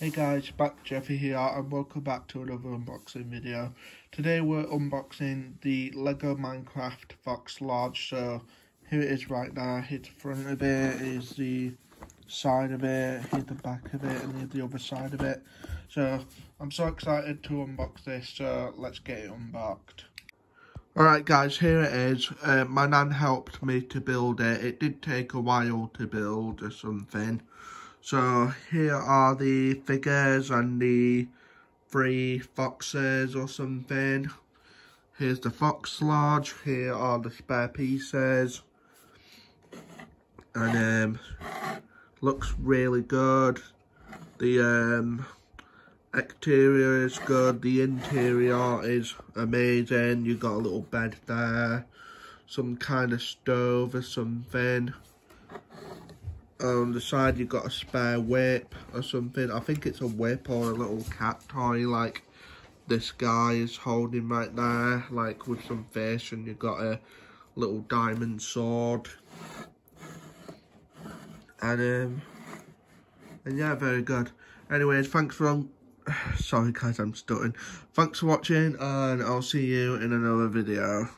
Hey guys, Mac Jeffy here and welcome back to another unboxing video. Today we're unboxing the LEGO Minecraft Fox Lodge. So here it is right now. Here's the front of it, here's the side of it, here's the back of it and here's the other side of it. So I'm so excited to unbox this, so let's get it unboxed. Alright guys, here it is. Uh, my nan helped me to build it. It did take a while to build or something. So here are the figures and the three foxes or something. Here's the fox lodge. Here are the spare pieces. And um, looks really good. The um, exterior is good. The interior is amazing. You got a little bed there. Some kind of stove or something on the side you've got a spare whip or something. I think it's a whip or a little cat toy like this guy is holding right there, like with some fish and you've got a little diamond sword. And um and yeah, very good. Anyways, thanks for sorry guys, I'm stuttering. Thanks for watching and I'll see you in another video.